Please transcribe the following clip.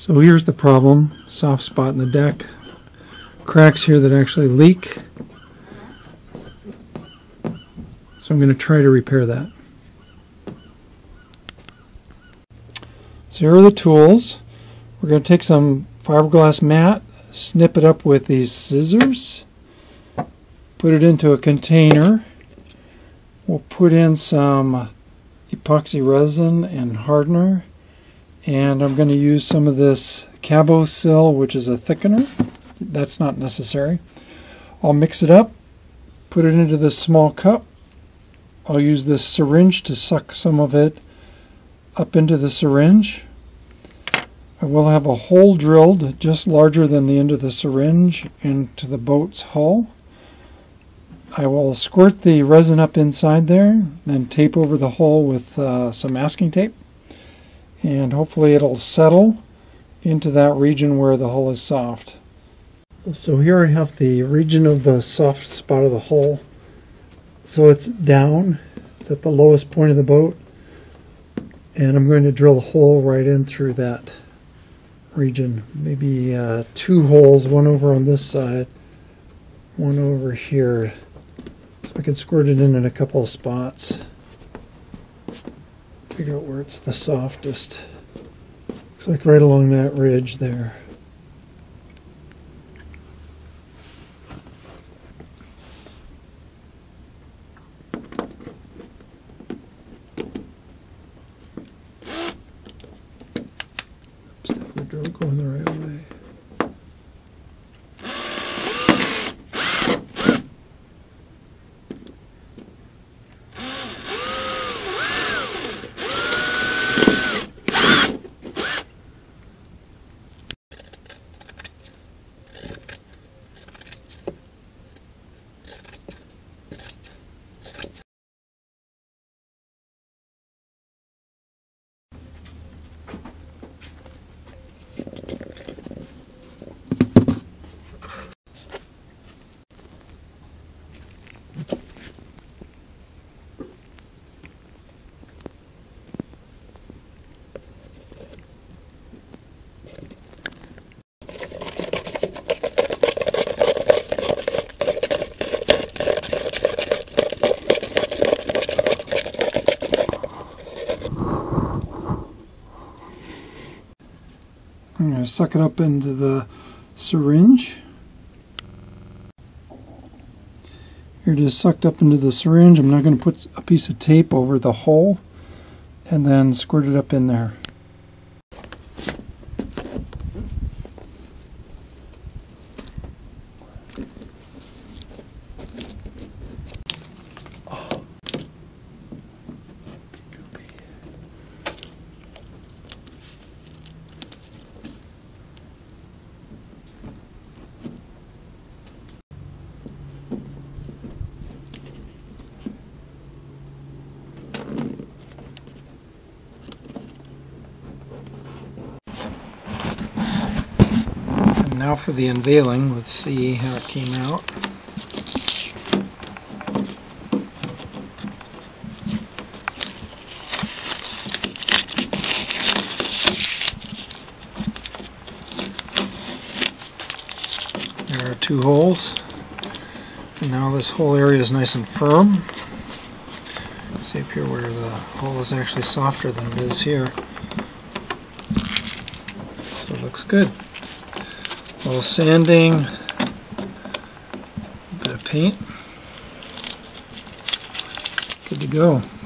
So here's the problem, soft spot in the deck, cracks here that actually leak. So I'm going to try to repair that. So here are the tools. We're going to take some fiberglass mat, snip it up with these scissors, put it into a container. We'll put in some epoxy resin and hardener and I'm going to use some of this Cabosil, which is a thickener. That's not necessary. I'll mix it up, put it into this small cup. I'll use this syringe to suck some of it up into the syringe. I will have a hole drilled just larger than the end of the syringe into the boat's hull. I will squirt the resin up inside there, then tape over the hole with uh, some masking tape and hopefully it'll settle into that region where the hull is soft. So here I have the region of the soft spot of the hull. So it's down, it's at the lowest point of the boat, and I'm going to drill a hole right in through that region. Maybe uh, two holes, one over on this side, one over here. So I can squirt it in in a couple of spots figure out where it's the softest. Looks like right along that ridge there. Oops, the drill going the right way. I'm going to suck it up into the syringe. Here it is sucked up into the syringe. I'm now going to put a piece of tape over the hole and then squirt it up in there. Now for the unveiling. Let's see how it came out. There are two holes. And now this whole area is nice and firm. See up here where the hole is actually softer than it is here. So it looks good. A little sanding, a bit of paint. Good to go.